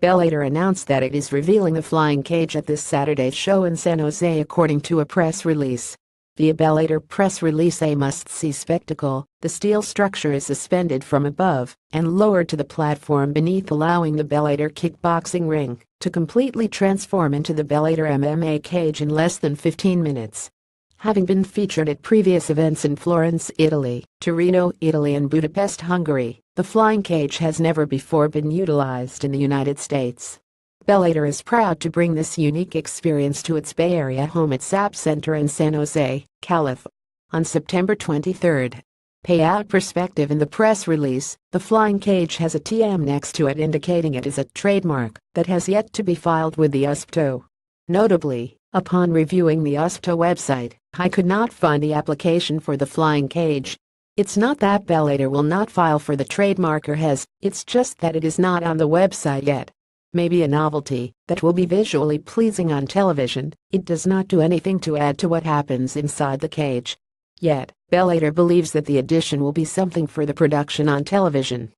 Bellator announced that it is revealing the flying cage at this Saturday's show in San Jose according to a press release. Via Bellator press release a must-see spectacle, the steel structure is suspended from above and lowered to the platform beneath allowing the Bellator kickboxing ring to completely transform into the Bellator MMA cage in less than 15 minutes. Having been featured at previous events in Florence, Italy, Torino, Italy and Budapest, Hungary, the flying cage has never before been utilized in the United States. Bellator is proud to bring this unique experience to its Bay Area home at SAP Center in San Jose, California. On September 23, payout perspective in the press release, the flying cage has a TM next to it indicating it is a trademark that has yet to be filed with the USPTO. Notably, upon reviewing the USPTO website, I could not find the application for the flying cage. It's not that Bellator will not file for the trademark or has, it's just that it is not on the website yet Maybe a novelty that will be visually pleasing on television, it does not do anything to add to what happens inside the cage. Yet, Bellator believes that the addition will be something for the production on television.